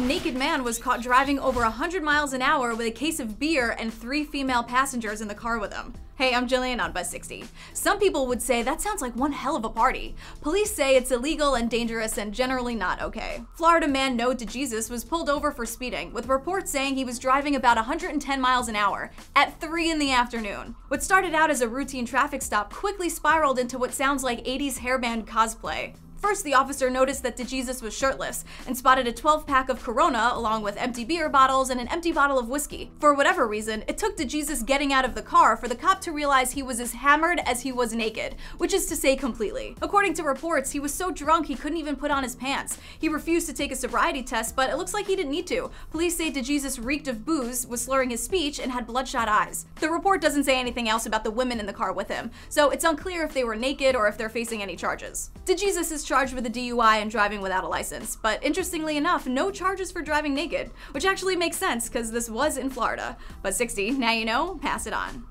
a naked man was caught driving over 100 miles an hour with a case of beer and three female passengers in the car with him. Hey, I'm Gillian on Buzz60. Some people would say that sounds like one hell of a party. Police say it's illegal and dangerous and generally not okay. Florida man Noah DeJesus was pulled over for speeding, with reports saying he was driving about 110 miles an hour at 3 in the afternoon. What started out as a routine traffic stop quickly spiraled into what sounds like 80s hairband cosplay. First, the officer noticed that DeJesus was shirtless and spotted a 12 pack of Corona along with empty beer bottles and an empty bottle of whiskey. For whatever reason, it took DeJesus getting out of the car for the cop to realize he was as hammered as he was naked, which is to say completely. According to reports, he was so drunk he couldn't even put on his pants. He refused to take a sobriety test, but it looks like he didn't need to. Police say DeJesus reeked of booze, was slurring his speech, and had bloodshot eyes. The report doesn't say anything else about the women in the car with him, so it's unclear if they were naked or if they're facing any charges. DeJesus is charged with a DUI and driving without a license, but interestingly enough, no charges for driving naked, which actually makes sense because this was in Florida. Buzz60, now you know, pass it on.